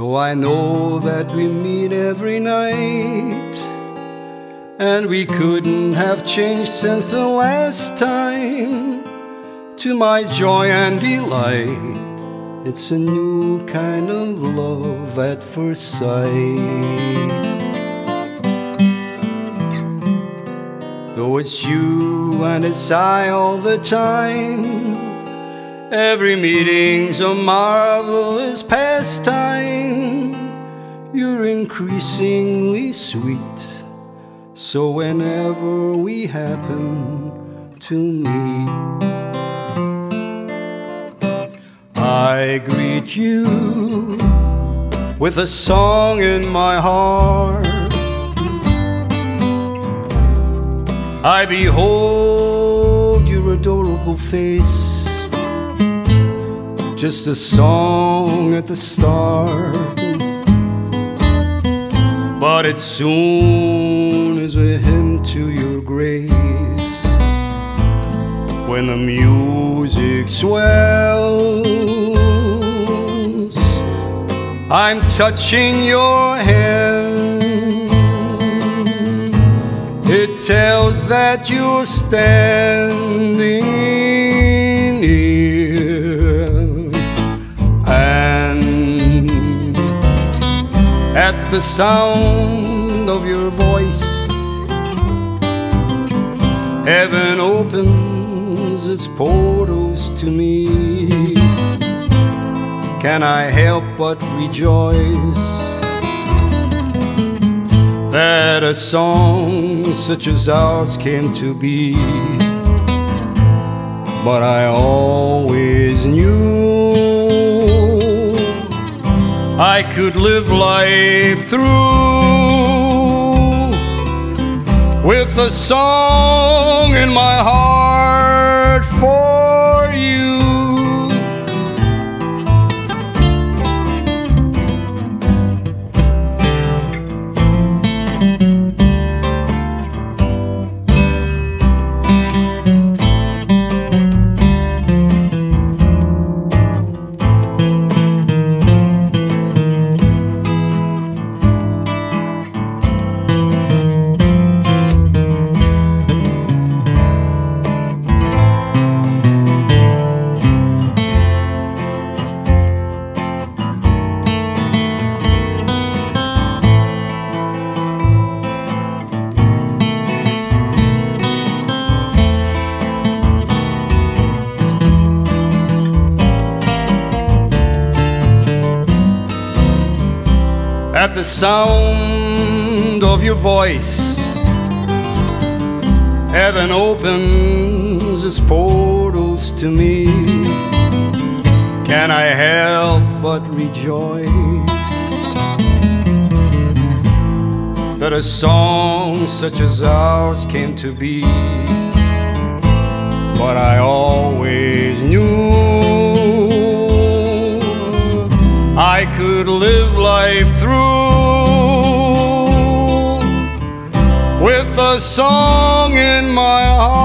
Though I know that we meet every night, and we couldn't have changed since the last time. To my joy and delight, it's a new kind of love at first sight. Though it's you and it's I all the time. Every meeting's a marvelous pastime. You're increasingly sweet. So whenever we happen to meet, I greet you with a song in my heart. I behold your adorable face, just a song at the start. But it soon is a hymn to your grace when the music swells. I'm touching your hand. It tells that you're standing at the sound of your voice, heaven opens its portals to me. Can I help but rejoice? that a song such as ours came to be. But I always knew I could live life through with a song in my At the sound of your voice, heaven opens its portals to me. Can I help but rejoice that a song such as ours came to be? But I I could live life through with a song in my heart.